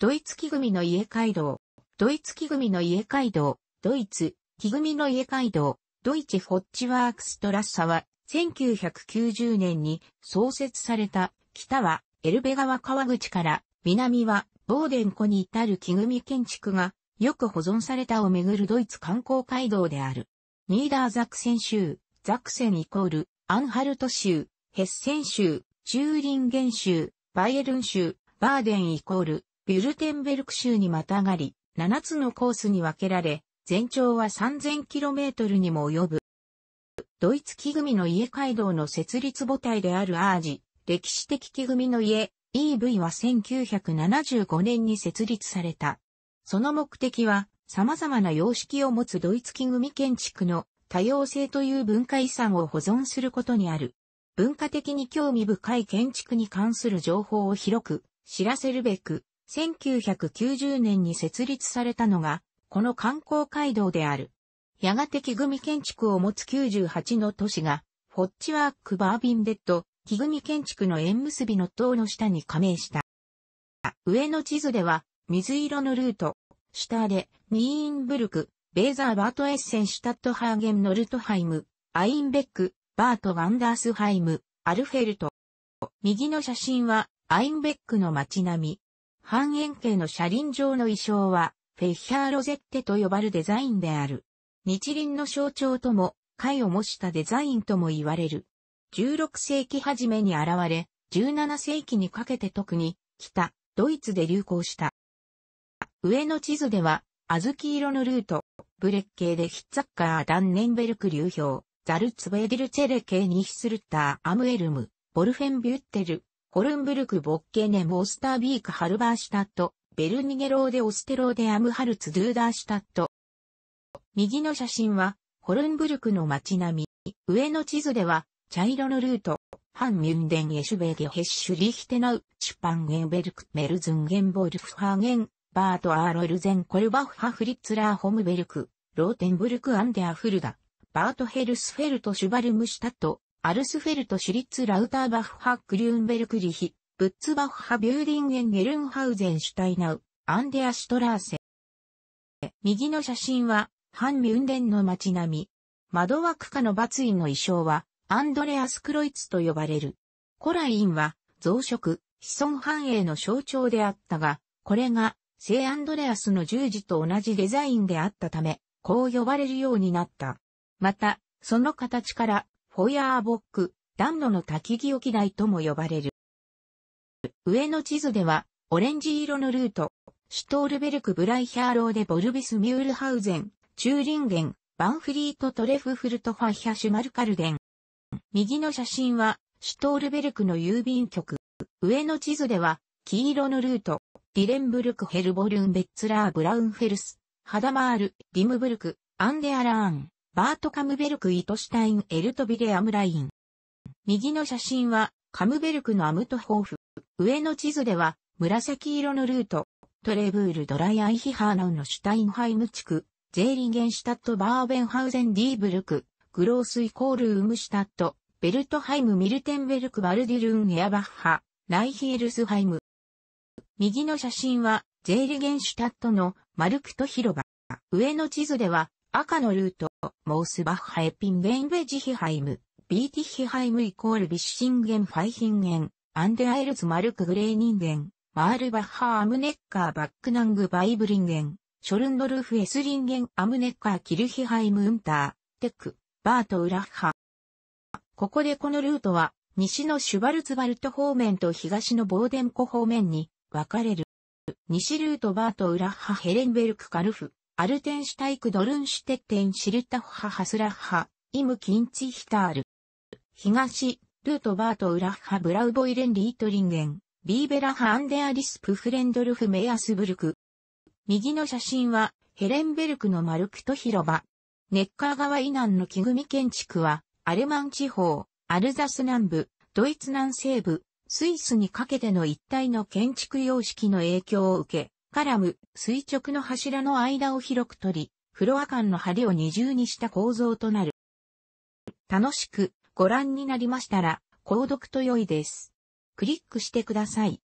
ドイツ木組の家街道。ドイツ木組の家街道。ドイツ木組の家街道。ドイツフォッチワークストラッサは1990年に創設された北はエルベ川川口から南はボーデン湖に至る木組建築がよく保存されたをめぐるドイツ観光街道である。ニーダーザクセン州、ザクセンイコール、アンハルト州、ヘッセン州、チューリンゲン州、バイエルン州、バーデンイコール、ビュルテンベルク州にまたがり、7つのコースに分けられ、全長は 3000km にも及ぶ。ドイツ木組の家街道の設立母体であるアージ、歴史的木組の家、EV は1975年に設立された。その目的は、様々な様式を持つドイツ木組建築の多様性という文化遺産を保存することにある。文化的に興味深い建築に関する情報を広く知らせるべく、1990年に設立されたのが、この観光街道である。やがて木組建築を持つ98の都市が、 Fachwerk verbindet、木組建築の縁結びの塔の下に加盟した。上の地図では、水色のルート、下で、ニーンブルク、ベーザーバートエッセンシュタットハーゲンノルトハイム、アインベック、バートワンダースハイム、アルフェルト。右の写真は、アインベックの街並み。半円形の車輪状の衣装は、フェッヒャーロゼッテと呼ばれるデザインである。日輪の象徴とも、貝を模したデザインとも言われる。16世紀初めに現れ、17世紀にかけて特に、北、ドイツで流行した。上の地図では、小豆色のルート、ブレッケーでヒッツァッカーダンネンベルク流氷、ザルツベーデルチェレケーニヒスルッターアムエルム、ボルフェンビュッテル、ホルンブルク・ボッケネモースタービーク・ハルバーシュタット、ベルニゲローデ・オステローデ・アムハルツ・ドゥーダーシュタット。右の写真は、ホルンブルクの街並み。上の地図では、茶色のルート、ハンミュンデン・エシュベーゲ・ヘッシュ・リヒテナウ、チュパン・ゲンベルク、メルズン・ゲンボルフハーゲン、バート・アーロルゼン・コルバッハ・フリッツラー・ホムベルク、ローテンブルク・アンデア・フルダ、バート・ヘルスフェルト・シュバルムシュタット、アルスフェルト・シュリッツ・ラウターバッハ・クリュンベルクリヒ、ブッツバッハ・ビューディンゲン・ゲルンハウゼン・シュタイナウ、アンデア・シュトラーセ。右の写真は、ハン・ミュンデンの街並み。窓枠下のバツインの衣装は、アンドレアス・クロイツと呼ばれる。古来院は、増殖、子孫繁栄の象徴であったが、これが、聖アンドレアスの十字と同じデザインであったため、こう呼ばれるようになった。また、その形から、フォヤーボック、暖炉の焚き木置き台とも呼ばれる。上の地図では、オレンジ色のルート、シュトールベルク・ブライヒャーローデ・ボルビス・ミュールハウゼン、チューリンゲン、バンフリート・トレフフルト・ファッヒャシュマルカルデン。右の写真は、シュトールベルクの郵便局。上の地図では、黄色のルート、ディレンブルク・ヘルボルン・ベッツラー・ブラウンフェルス、ハダマール、リムブルク、アンデアラーン、バート・カムベルク・イトシュタイン・エルトビレ・アムライン。右の写真は、カムベルクのアムトホーフ。上の地図では、紫色のルート、トレブール・ドライアイヒハーナウのシュタインハイム地区、ゼーリゲンシュタット・バーベンハウゼン・ディーブルク、グロースイコール・ウムシュタット、ベルトハイム・ミルテンベルク・バルディルン・エアバッハ、ライヒールスハイム。右の写真は、ゼーリゲンシュタットのマルクト広場。上の地図では、赤のルート、モースバッハエピンゲンベジヒハイム、ビーティヒハイムイコールビッシンゲンファイヒンゲン、アンデアエルズマルクグレーニンゲン、マールバッハアムネッカーバックナングバイブリンゲン、ショルンドルフエスリンゲンアムネッカーキルヒハイムウンター、テク、バートウラッハ。ここでこのルートは、西のシュバルツバルト方面と東のボーデンコ方面に分かれる。西ルートバートウラッハヘレンベルクカルフ、アルテンシュタイクドルンシュテッテンシルタフハハスラッハ、イムキンチヒタール。東、ルートバートウラッハブラウボイレンリートリンゲン。ビーベラハ・アンデアリスプフレンドルフ・メアスブルク。右の写真は、ヘレンベルクのマルクト広場。ネッカー川以南の木組建築は、アルマン地方、アルザス南部、ドイツ南西部、スイスにかけての一帯の建築様式の影響を受け、カラム、垂直の柱の間を広く取り、フロア間の梁を二重にした構造となる。楽しくご覧になりましたら、購読と良いです。クリックしてください。